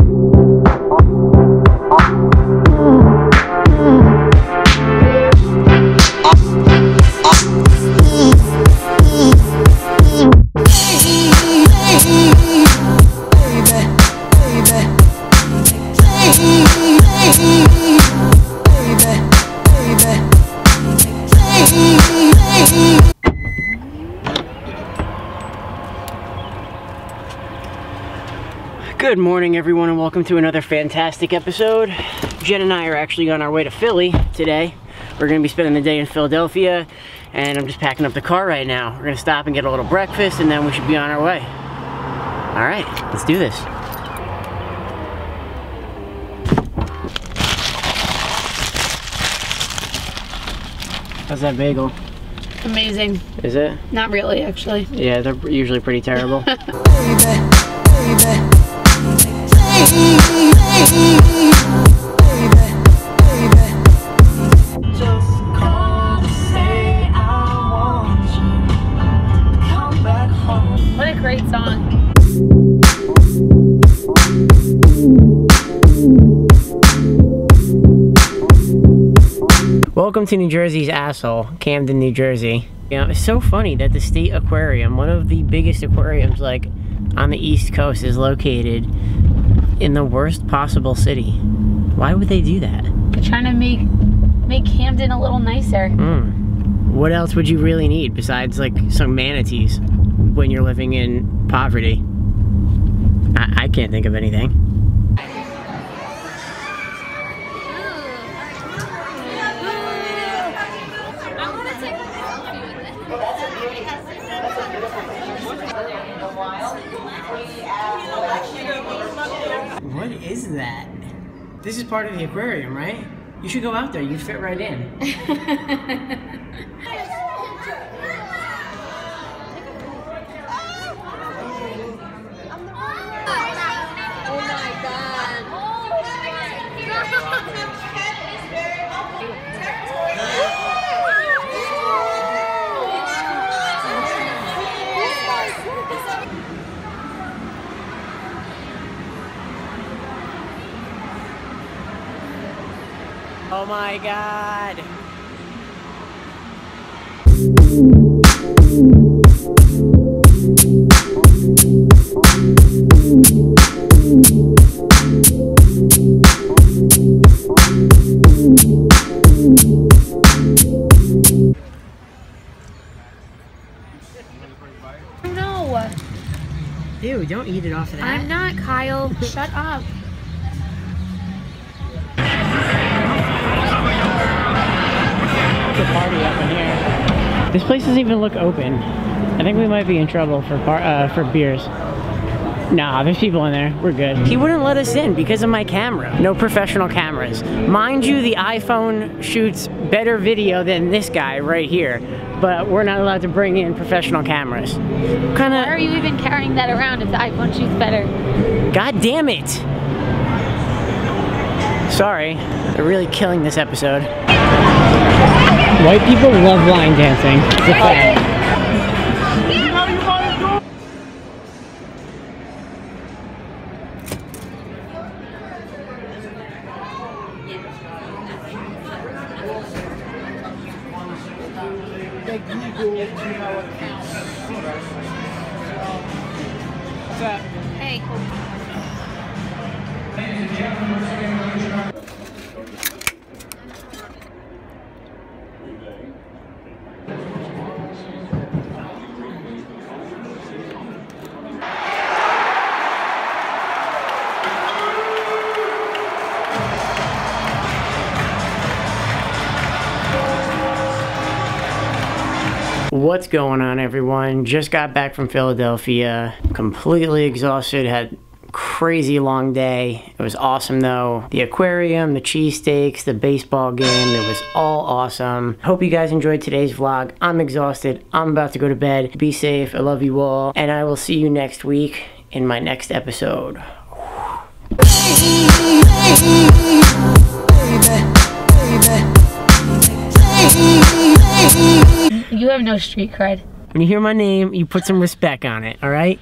you Good morning everyone and welcome to another fantastic episode. Jen and I are actually on our way to Philly today. We're gonna be spending the day in Philadelphia and I'm just packing up the car right now. We're gonna stop and get a little breakfast and then we should be on our way. All right, let's do this. How's that bagel? Amazing. Is it? Not really, actually. Yeah, they're usually pretty terrible. What a great song. Welcome to New Jersey's asshole, Camden, New Jersey. You know, it's so funny that the State Aquarium, one of the biggest aquariums like on the East Coast, is located in the worst possible city. Why would they do that? They're trying to make make Camden a little nicer. Mm. What else would you really need besides like some manatees when you're living in poverty? I, I can't think of anything. What is that? This is part of the aquarium, right? You should go out there. You'd fit right in. Oh my god. No, Ew, don't eat it off of that. I'm not, Kyle. Shut up. This place doesn't even look open. I think we might be in trouble for par uh, for beers. Nah, there's people in there. We're good. He wouldn't let us in because of my camera. No professional cameras. Mind you, the iPhone shoots better video than this guy right here, but we're not allowed to bring in professional cameras. Kind of. Why are you even carrying that around if the iPhone shoots better? God damn it! Sorry, they're really killing this episode. White people love line dancing. It's a oh, fact. Hey. What's going on, everyone? Just got back from Philadelphia, completely exhausted, had crazy long day. It was awesome though. The aquarium, the cheesesteaks, the baseball game, it was all awesome. Hope you guys enjoyed today's vlog. I'm exhausted. I'm about to go to bed. Be safe. I love you all. And I will see you next week in my next episode. You have no street cred. When you hear my name, you put some respect on it, all right?